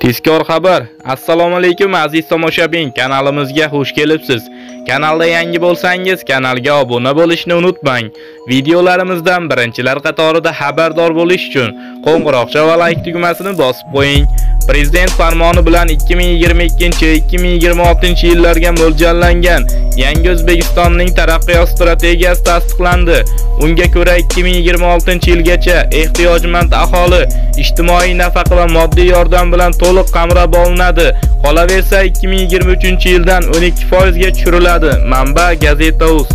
Tezkor xabar. Assalomu alaykum aziz tomoshabin, kanalimizga xush kelibsiz. Kanalda yangi bo'lsangiz, kanalga obuna bo'lishni unutmang. Videolarimizdan birinchilar qatorida xabardor bo'lish uchun qo'ng'iroqcha va like tugmasini bosib qo'ying. Prezident farmoni bilan 2022-2026 yillarga mo'ljallangan Yangi O'zbekistonning taraqqiyot strategiyasi tasdiqlandi. Unga ko'ra 2026 yilgacha ehtiyojmand aholi ijtimoiy nafaqa va moddiy yordam bilan to'liq qamrab olinadi. Qolaversa 2023 yildan 12% ga tushiriladi. Manba Gazeta.uz